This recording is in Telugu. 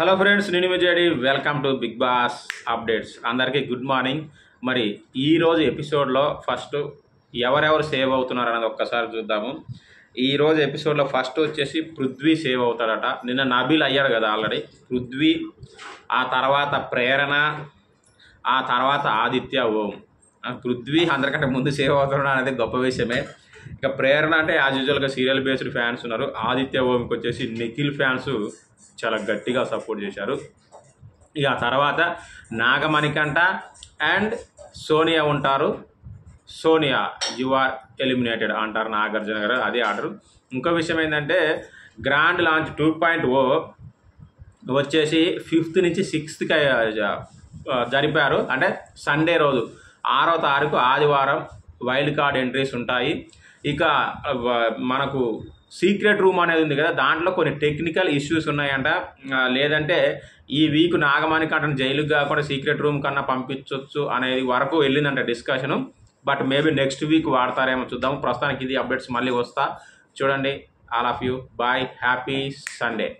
హలో ఫ్రెండ్స్ నేను విజయడి welcome to Bigg Boss updates అందరికీ గుడ్ మార్నింగ్ మరి ఈ రోజు ఎపిసోడ్లో ఫస్ట్ ఎవరెవరు సేవ్ అవుతున్నారు అనేది ఒక్కసారి చూద్దాము. ఈ రోజు ఎపిసోడ్లో ఫస్ట్ వచ్చేసి పృథ్వీ సేవ్ అవుతాడట. నిన్న నబీల్ అయ్యాడు కదా ఆల్రెడీ పృథ్వీ ఆ తర్వాత ప్రేరణ ఆ తర్వాత ఆదిత్య ఓం. పృథ్వీ అందరికంటే ముందు సేవ్ అవుతున్నాడు అనేది గొప్ప విషయమే. ఇక ప్రేరణ అంటే యాజ్ యూజువల్గా సీరియల్ బేస్డ్ ఫ్యాన్స్ ఉన్నారు. ఆదిత్య ఓమికి వచ్చేసి నిఖిల్ ఫ్యాన్స్ చాలా గట్టిగా సపోర్ట్ చేశారు. ఇక ఆ తర్వాత నాగమణికంట అండ్ సోనియా ఉంటారు. సోనియా యు ఆర్ ఎలిమినేటెడ్ అంటారు నాగార్జున గారు అదే ఆర్డర్. ఇంకో విషయం ఏంటంటే grand launch two point o వచ్చేసి ఫిఫ్త్ నుంచి సిక్స్త్కి జరిపారు. అంటే సండే రోజు ఆరో తారీఖు ఆదివారం వైల్డ్ కార్డ్ ఎంట్రీస్ ఉంటాయి. ఇక మనకు సీక్రెట్ రూమ్ అనేది ఉంది కదా దాంట్లో కొన్ని టెక్నికల్ ఇష్యూస్ ఉన్నాయంట. లేదంటే ఈ వీక్ నాగమాని కంటే జైలుకి కాకుండా సీక్రెట్ రూమ్ కన్నా పంపించవచ్చు అనేది వరకు వెళ్ళిందంట discussion. But maybe next week వాడతారేమో చూద్దాం ప్రస్తుతానికి ఇది అప్డేట్స్ మళ్ళీ వస్తా. చూడండి all of you. Bye happy Sunday.